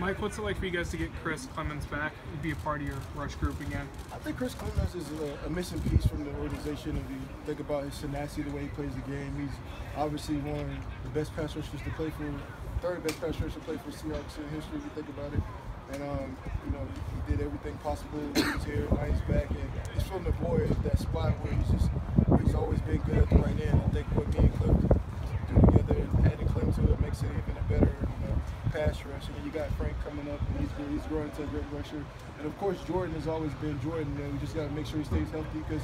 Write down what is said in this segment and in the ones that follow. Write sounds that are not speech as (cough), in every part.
Mike, what's it like for you guys to get Chris Clemons back and be a part of your rush group again? I think Chris Clemons is a, a, missing piece from the organization. If you think about his tenacity, the way he plays the game, he's obviously one of the best pass rushers to play for, third best pass rusher to play for Seahawks in history. If you think about it, and um, you know he did everything possible. He was here, now he's back, and he's filling the void that spot where he's just where he's always been good at the right end. I think what me and Cliff do together and adding Cliff to it makes it even a better you know, pass rush. And got Frank coming up, and he's he's growing into a great rusher. And of course, Jordan has always been Jordan. And we just got to make sure he stays healthy because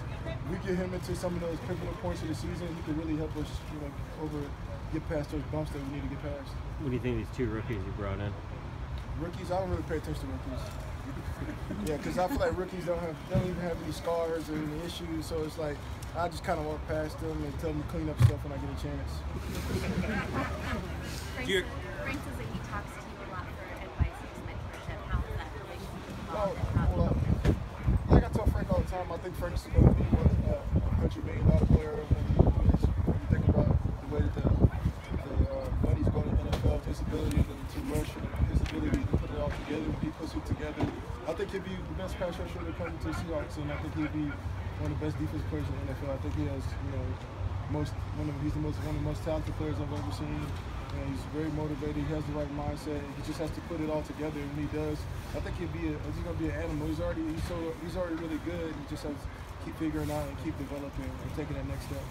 we get him into some of those pivotal points of the season, he could really help us, you know, over get past those bumps that we need to get past. What do you think of these two rookies you brought in? Rookies, I don't really pay attention to rookies. (laughs) yeah, because I feel like rookies don't have don't even have any scars or any issues, so it's like I just kind of walk past them and tell them to clean up stuff when I get a chance. (laughs) Frank, you, Frank says that he talks to you a lot for advice and mentorship. How is that relationship evolved? Well, well, uh, like I tell Frank all the time, I think Frank's going to be a hundred million dollar player when you, think about the way that the, uh, money's going in the NFL, his ability to, to rush his ability to put it all together, when he puts it together, I think he'll be the best pass rusher to come to the Seahawks, and I think he'll be one of the best defensive players in the NFL. I think he has, you know, most one of he's the most one of the most talented players I've ever seen. And he's very motivated. He has the right mindset. He just has to put it all together, and he does. I think he'll be a, he's gonna be an animal. He's already he's so he's already really good. He just has to keep figuring out and keep developing and taking that next step.